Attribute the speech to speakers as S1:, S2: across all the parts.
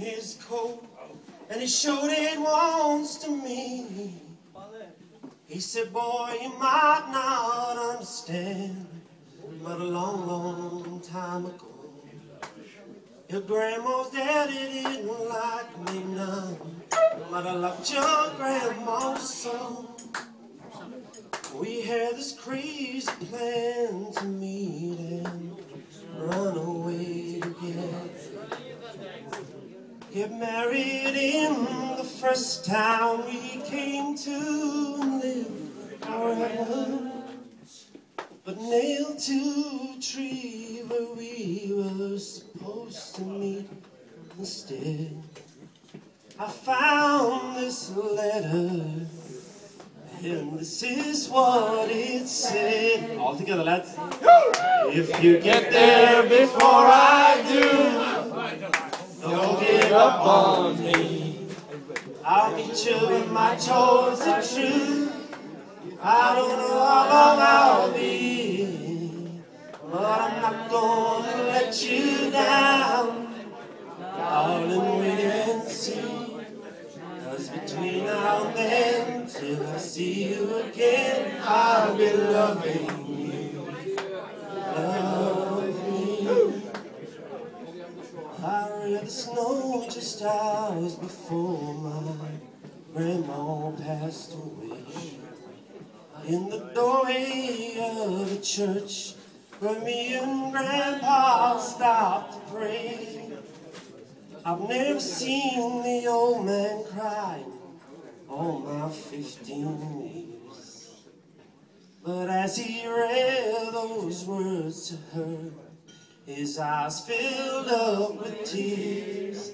S1: his coat and he showed it once to me. He said, boy, you might not understand, but a long, long time ago, your grandma's daddy didn't like me none, but I loved your grandma so. We had this crazy plan to meet and Get married in the first town we came to live forever. But nailed to a tree where we were supposed to meet instead. I found this letter. And this is what it said. All together, lads. If you get there before I do, don't up on me. I'll be with my chosen truth. I don't know how long I'll be, but I'm not gonna let you down. Darling, wait and see. Cause between now and then, till I see you again, I'll be loving before my grandma passed away. In the doorway of the church where me and grandpa stopped to pray. I've never seen the old man cry all my 15 years. But as he read those words to her, his eyes filled up with tears.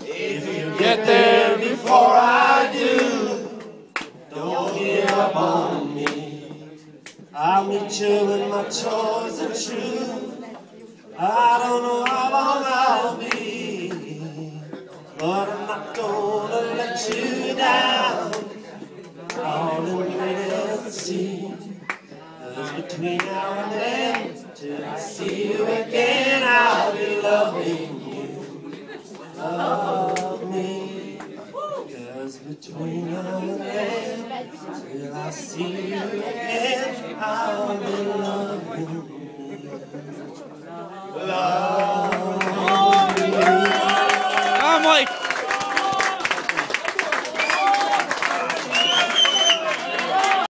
S1: If you get there before I do, don't give up on me. I'll meet you when my chosen truth. I don't know how long I Between now and then, till I see you again, I'll be loving you. Love me. Cause between now and then, till I see you again, I'll be loving you.